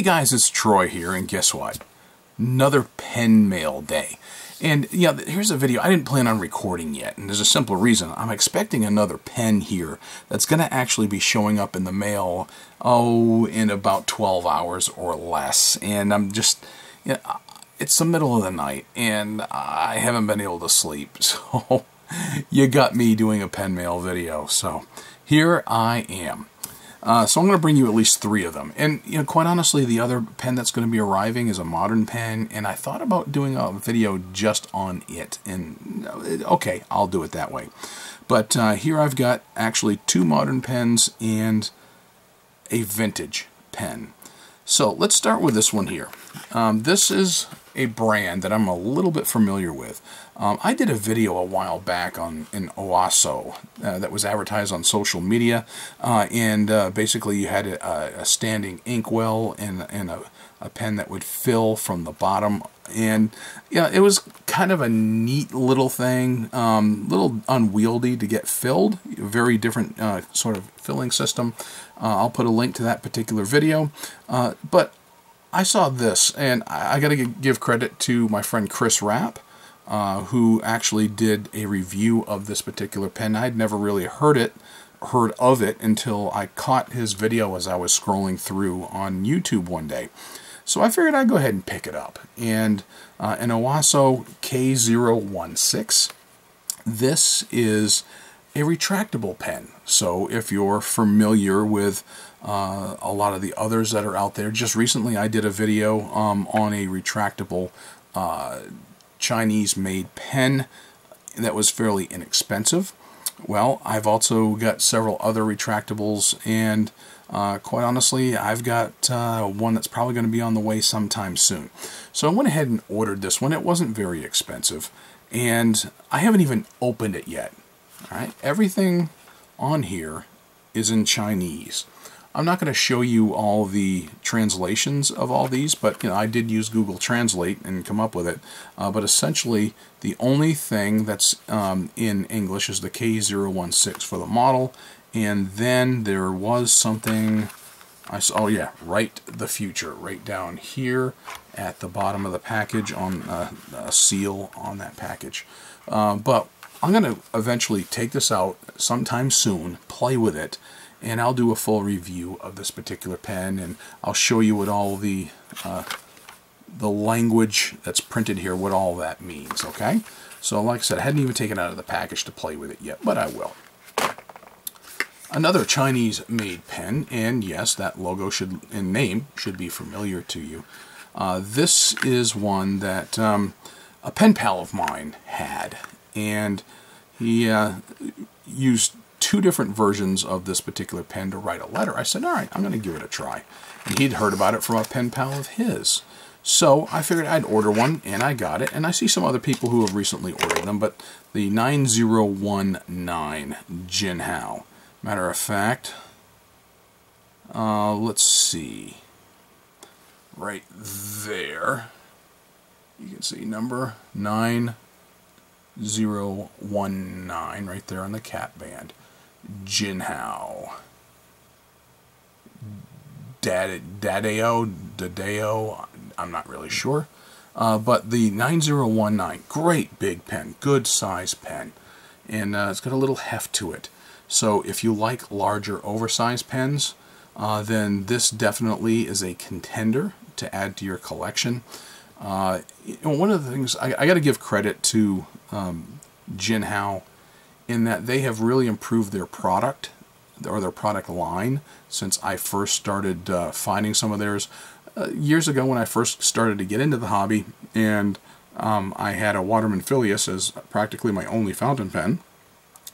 Hey guys, it's Troy here, and guess what? Another pen mail day. And yeah, here's a video I didn't plan on recording yet, and there's a simple reason. I'm expecting another pen here that's going to actually be showing up in the mail, oh, in about 12 hours or less. And I'm just, you uh, know, it's the middle of the night, and I haven't been able to sleep, so you got me doing a pen mail video. So here I am. Uh, so I'm going to bring you at least three of them. And you know, quite honestly, the other pen that's going to be arriving is a modern pen, and I thought about doing a video just on it. And okay, I'll do it that way. But uh, here I've got actually two modern pens and a vintage pen. So let's start with this one here. Um, this is a brand that I'm a little bit familiar with. Um, I did a video a while back on an OASO uh, that was advertised on social media, uh, and uh, basically you had a, a, standing inkwell and, and a, a, pen that would fill from the bottom, and yeah, it was kind of a neat little thing, um, little unwieldy to get filled. Very different uh, sort of filling system. Uh, I'll put a link to that particular video, uh, but I saw this, and I, got to give credit to my friend Chris Rapp, uh, who actually did a review of this particular pen. I'd never really heard it, heard of it until I caught his video as I was scrolling through on YouTube one day. So I figured I'd go ahead and pick it up. And uh, an OASO K016. This is a retractable pen. So if you're familiar with uh, a lot of the others that are out there, just recently I did a video um, on a retractable uh, Chinese made pen that was fairly inexpensive. Well, I've also got several other retractables, and uh, quite honestly, I've got uh, one that's probably going to be on the way sometime soon. So I went ahead and ordered this one. It wasn't very expensive, and I haven't even opened it yet. All right, everything on here is in Chinese. I'm not going to show you all the translations of all these, but you know I did use Google Translate and come up with it. Uh, but essentially, the only thing that's um, in English is the K016 for the model, and then there was something. I saw, oh yeah, write the future, right down here at the bottom of the package on uh, a seal on that package. Uh, but I'm going to eventually take this out sometime soon, play with it, and I'll do a full review of this particular pen, and I'll show you what all the uh, the language that's printed here, what all that means, okay? So like I said, I hadn't even taken out of the package to play with it yet, but I will. Another Chinese-made pen, and yes, that logo should and name should be familiar to you. Uh, this is one that um, a pen pal of mine had, and he uh, used two different versions of this particular pen to write a letter. I said, all right, I'm going to give it a try. And he'd heard about it from a pen pal of his. So I figured I'd order one, and I got it. And I see some other people who have recently ordered them, but the 9019 Jinhao. Matter of fact, uh, let's see. Right there, you can see number 9019 right there on the cap band. Jinhao. Dadeo, Dadeo, I'm not really sure. Uh, but the 9019, great big pen, good size pen. And uh, it's got a little heft to it. So if you like larger oversized pens, uh, then this definitely is a contender to add to your collection. Uh, you know, one of the things I, I got to give credit to um, Jinhao in that they have really improved their product or their product line since I first started uh, finding some of theirs uh, years ago when I first started to get into the hobby and um, I had a Waterman Phileas as practically my only fountain pen.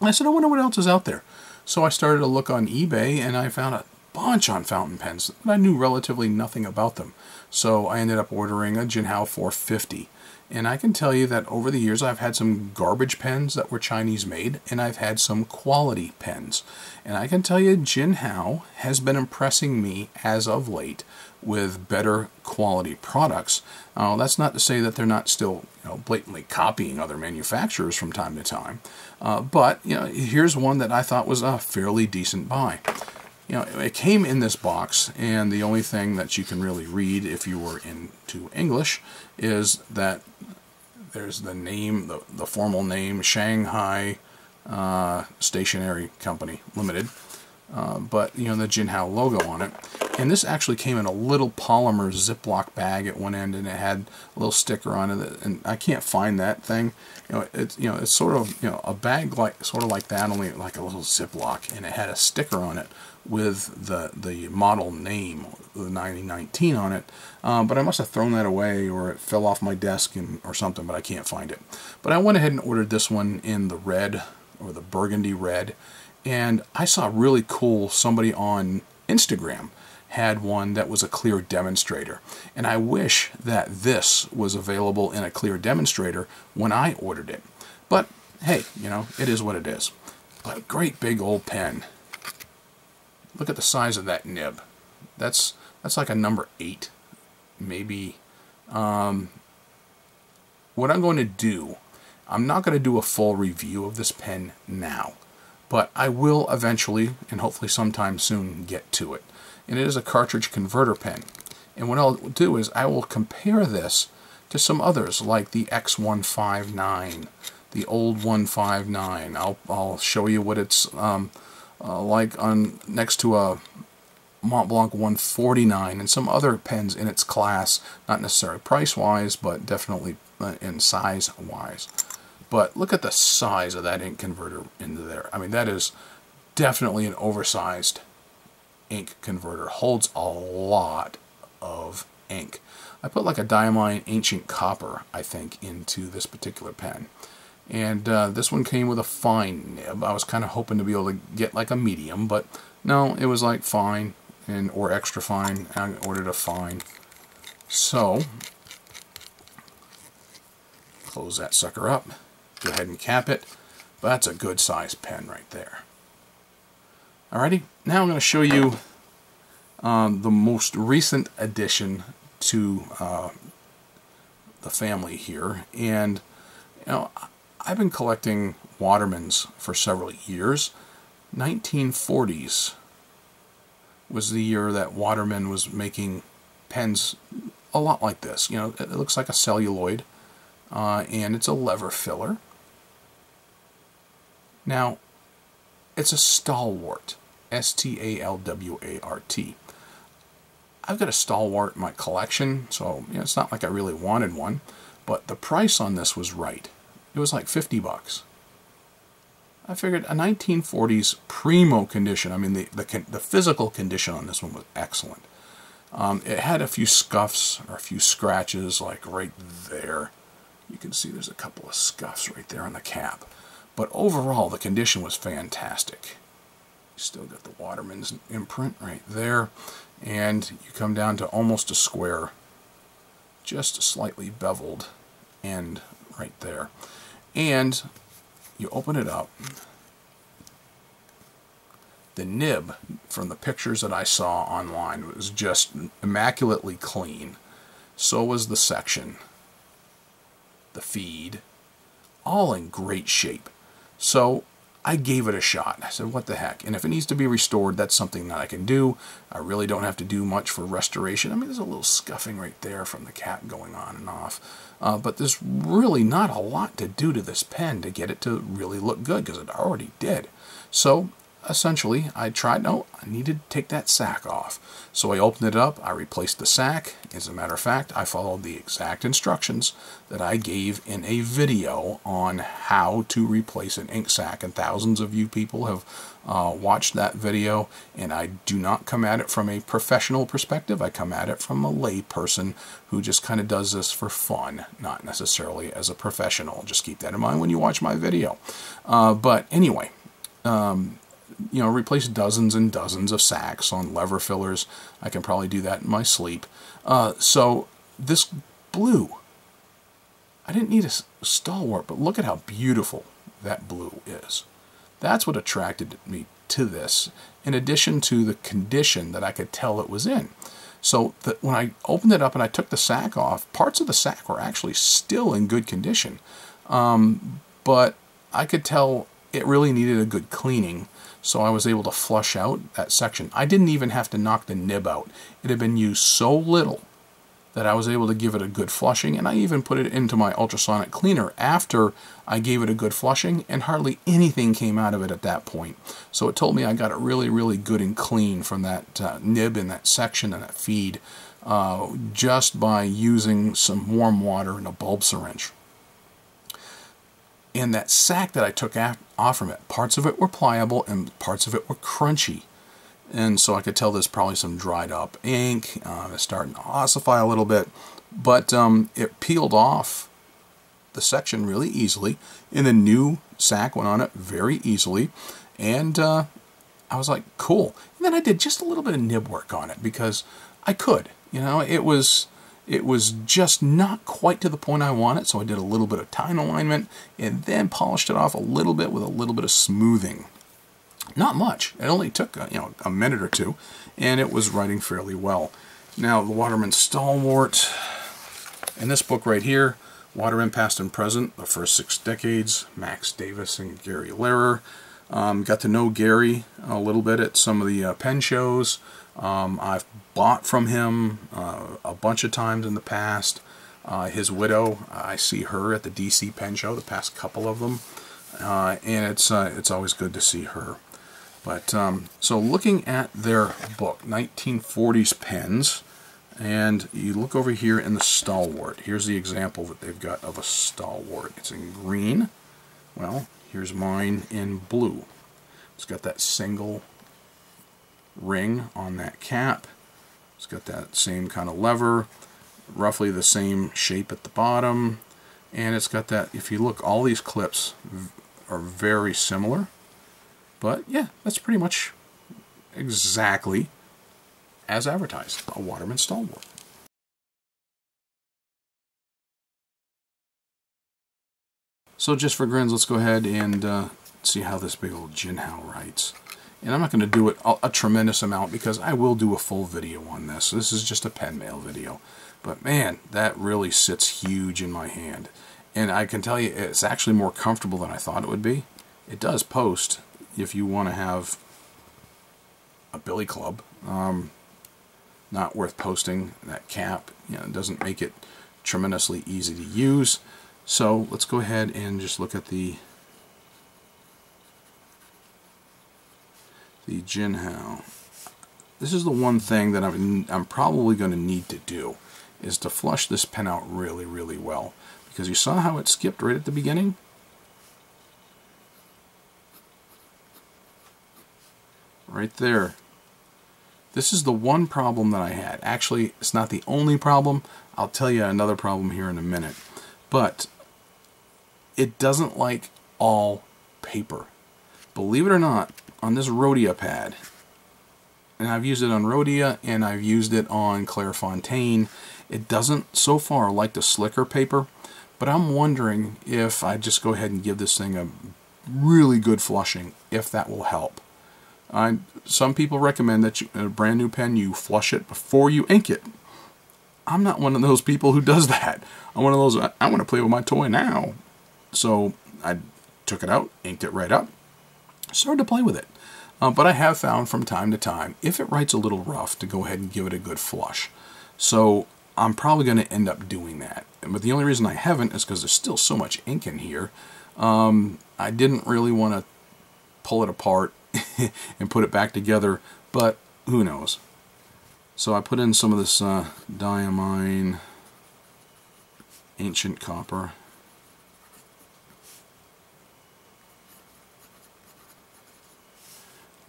And I said, I wonder what else is out there. So I started to look on eBay and I found a bunch on fountain pens, but I knew relatively nothing about them. So I ended up ordering a Jinhao 450. And I can tell you that over the years I've had some garbage pens that were Chinese made, and I've had some quality pens. And I can tell you Jinhao has been impressing me as of late with better quality products. Uh, that's not to say that they're not still you know, blatantly copying other manufacturers from time to time. Uh, but you know, here's one that I thought was a fairly decent buy. You know, it came in this box, and the only thing that you can really read if you were into English is that there's the name, the, the formal name, Shanghai uh, Stationery Company Limited. Uh, but, you know, the Jinhao logo on it. And this actually came in a little polymer Ziploc bag at one end, and it had a little sticker on it. And I can't find that thing. You know, it's you know it's sort of you know a bag like sort of like that, only like a little Ziploc, and it had a sticker on it with the the model name, the 9019 on it. Uh, but I must have thrown that away, or it fell off my desk and or something. But I can't find it. But I went ahead and ordered this one in the red or the burgundy red, and I saw really cool somebody on Instagram had one that was a clear demonstrator. And I wish that this was available in a clear demonstrator when I ordered it. But hey, you know, it is what it is. But great big old pen. Look at the size of that nib. That's that's like a number 8. Maybe um, what I'm going to do, I'm not going to do a full review of this pen now, but I will eventually, and hopefully sometime soon, get to it and it is a cartridge converter pen. And what I'll do is I will compare this to some others like the X159, the old 159. I'll, I'll show you what it's um, uh, like on next to a Montblanc 149 and some other pens in its class, not necessarily price-wise, but definitely uh, in size-wise. But look at the size of that ink converter into there. I mean, that is definitely an oversized ink converter. Holds a lot of ink. I put like a diamine ancient copper, I think, into this particular pen. And uh, this one came with a fine nib. I was kind of hoping to be able to get like a medium, but no, it was like fine and or extra fine. I ordered a fine. So, close that sucker up. Go ahead and cap it. But that's a good size pen right there. Alrighty, now I'm going to show you um, the most recent addition to uh, the family here. And, you know, I've been collecting Watermans for several years. 1940s was the year that Waterman was making pens a lot like this. You know, it looks like a celluloid, uh, and it's a lever filler. Now, it's a stalwart. S-T-A-L-W-A-R-T. I've got a stalwart in my collection, so you know, it's not like I really wanted one, but the price on this was right. It was like 50 bucks. I figured a 1940s primo condition, I mean the, the, the physical condition on this one was excellent. Um, it had a few scuffs or a few scratches like right there. You can see there's a couple of scuffs right there on the cap. But overall, the condition was fantastic. Still got the Waterman's imprint right there. And you come down to almost a square, just a slightly beveled end right there. And you open it up. The nib, from the pictures that I saw online, was just immaculately clean. So was the section, the feed, all in great shape. So I gave it a shot. I said, what the heck? And if it needs to be restored, that's something that I can do. I really don't have to do much for restoration. I mean, there's a little scuffing right there from the cat going on and off. Uh, but there's really not a lot to do to this pen to get it to really look good because it already did. So essentially, I tried, no, I needed to take that sac off. So I opened it up, I replaced the sac. As a matter of fact, I followed the exact instructions that I gave in a video on how to replace an ink sac. And thousands of you people have uh, watched that video. And I do not come at it from a professional perspective. I come at it from a lay person who just kind of does this for fun, not necessarily as a professional. Just keep that in mind when you watch my video. Uh, but anyway, um, you know, replace dozens and dozens of sacs on lever fillers. I can probably do that in my sleep. Uh, so this blue, I didn't need a stalwart, but look at how beautiful that blue is. That's what attracted me to this, in addition to the condition that I could tell it was in. So that when I opened it up and I took the sac off, parts of the sac were actually still in good condition. Um, but I could tell it really needed a good cleaning so I was able to flush out that section. I didn't even have to knock the nib out. It had been used so little that I was able to give it a good flushing, and I even put it into my ultrasonic cleaner after I gave it a good flushing, and hardly anything came out of it at that point. So it told me I got it really, really good and clean from that uh, nib and that section and that feed uh, just by using some warm water and a bulb syringe. And that sac that I took off from it, parts of it were pliable and parts of it were crunchy. And so I could tell there's probably some dried up ink. Uh, it's starting to ossify a little bit. But um, it peeled off the section really easily. And the new sac went on it very easily. And uh, I was like, cool. And then I did just a little bit of nib work on it because I could. You know, it was it was just not quite to the point I wanted, so I did a little bit of tine alignment and then polished it off a little bit with a little bit of smoothing. Not much. It only took a, you know a minute or two, and it was writing fairly well. Now the Waterman Stalwart, in this book right here, Waterman Past and Present, the first six decades, Max Davis and Gary Lehrer. Um, got to know Gary a little bit at some of the uh, pen shows. Um, I've bought from him uh, a bunch of times in the past. Uh, his widow, I see her at the DC Pen Show, the past couple of them, uh, and it's uh, it's always good to see her. But um, so looking at their book, 1940s pens, and you look over here in the stalwart. Here's the example that they've got of a stalwart. It's in green. Well, here's mine in blue. It's got that single ring on that cap. It's got that same kind of lever, roughly the same shape at the bottom. And it's got that, if you look, all these clips are very similar. But yeah, that's pretty much exactly as advertised, a Waterman Stalwart. So just for grins, let's go ahead and uh, see how this big old Jinhao writes. And I'm not going to do it a, a, tremendous amount because I will do a full video on this. So This is just a pen mail video. But man, that really sits huge in my hand. And I can tell you, it's actually more comfortable than I thought it would be. It does post if you want to have a billy club. Um, not worth posting that cap. You know, it doesn't make it tremendously easy to use. So let's go ahead and just look at the the Jinhao. This is the one thing that I'm, I'm probably going to need to do is to flush this pen out really, really well. Because you saw how it skipped right at the beginning? right there. This is the one problem that I had. Actually, it's not the only problem. I'll tell you another problem here in a minute. But it doesn't like all paper. Believe it or not, on this Rhodia pad, and I've used it on Rhodia and I've used it on Clairefontaine, it doesn't so far like the slicker paper, but I'm wondering if I just go ahead and give this thing a really good flushing, if that will help. I, some people recommend that you, a brand new pen you flush it before you ink it. I'm not one of those people who does that. I'm one of those, I, I want to play with my toy now. So I took it out, inked it right up, started to play with it. Uh, but I have found from time to time, if it writes a little rough, to go ahead and give it a good flush. So I'm probably going to end up doing that. But the only reason I haven't is because there's still so much ink in here. Um, I didn't really want to pull it apart and put it back together, but who knows. So I put in some of this uh, diamine ancient copper.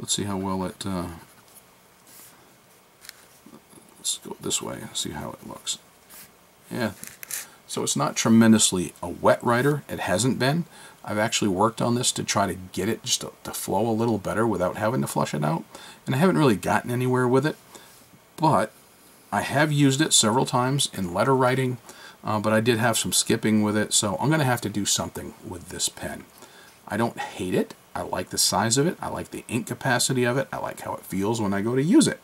Let's see how well it, uh, let's go this way, and see how it looks. Yeah, so it's not tremendously a wet writer, it hasn't been, I've actually worked on this to try to get it just to, to, flow a little better without having to flush it out. And I haven't really gotten anywhere with it, but I have used it several times in letter writing, uh, but I did have some skipping with it, so I'm going to have to do something with this pen. I don't hate it. I like the size of it. I like the ink capacity of it. I like how it feels when I go to use it.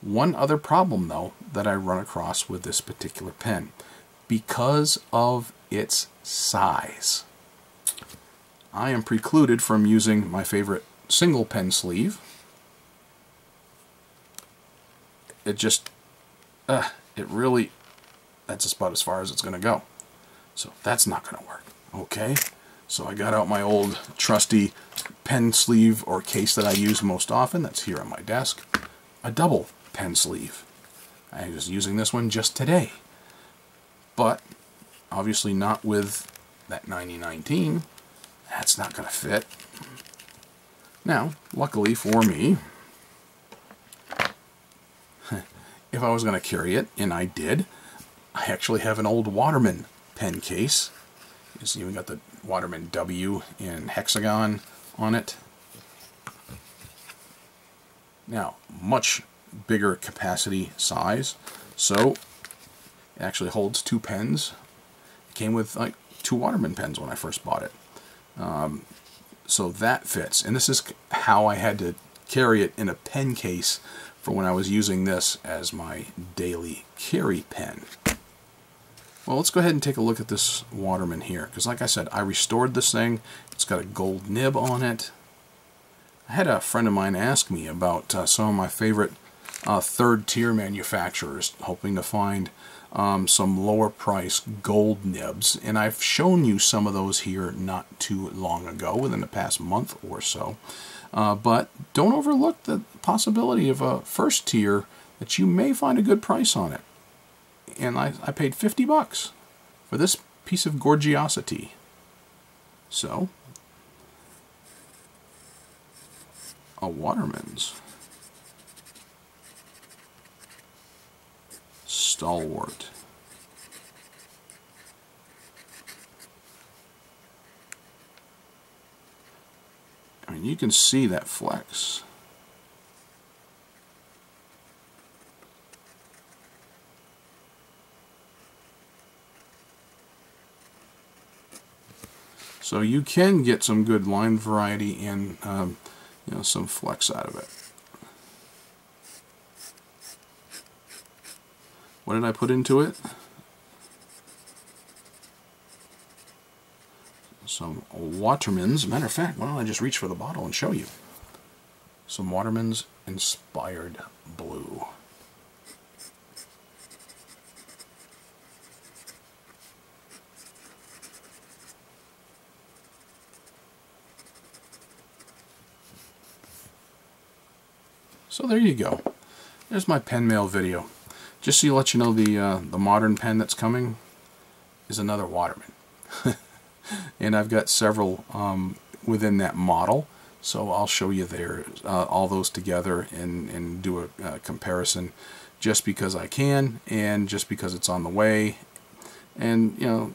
One other problem, though, that I run across with this particular pen, because of its size. I am precluded from using my favorite single pen sleeve. It just, uh, it really, that's about as far as it's going to go. So that's not going to work. Okay, so I got out my old trusty pen sleeve or case that I use most often. That's here on my desk. A double pen sleeve. I was using this one just today. But obviously not with that 9019. That's not going to fit. Now, luckily for me, if I was going to carry it, and I did, I actually have an old Waterman pen case. You see we got the Waterman W in hexagon on it. Now, much bigger capacity size, so it actually holds two pens. It came with like two Waterman pens when I first bought it. Um, so that fits. And this is how I had to carry it in a pen case for when I was using this as my daily carry pen. Well, let's go ahead and take a look at this Waterman here. Because like I said, I restored this thing. It's got a gold nib on it. I had a friend of mine ask me about uh, some of my favorite uh, third tier manufacturers, hoping to find um, some lower price gold nibs. And I've shown you some of those here not too long ago, within the past month or so. Uh, but don't overlook the possibility of a first tier that you may find a good price on it. And I, I paid 50 bucks for this piece of gorgeosity. So, a Waterman's. Stalwart. I mean, you can see that flex. So you can get some good line variety and um, you know some flex out of it. What did I put into it? Some Waterman's. Matter of fact, why don't I just reach for the bottle and show you? Some Waterman's Inspired Blue. So there you go. There's my pen mail video. Just to let you know, the uh, the modern pen that's coming is another Waterman. and I've got several um, within that model. So I'll show you there, uh, all those together and, and do a, a comparison just because I can and just because it's on the way. And, you know,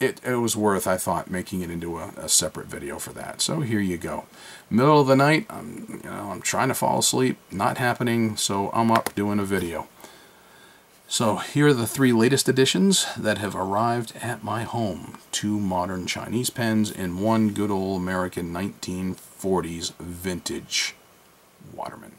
it, it was worth, I thought, making it into a, a, separate video for that. So here you go. Middle of the night, I'm, you know, I'm trying to fall asleep, not happening, so I'm up doing a video. So here are the three latest additions that have arrived at my home. Two modern Chinese pens and one good old American 1940s vintage Waterman.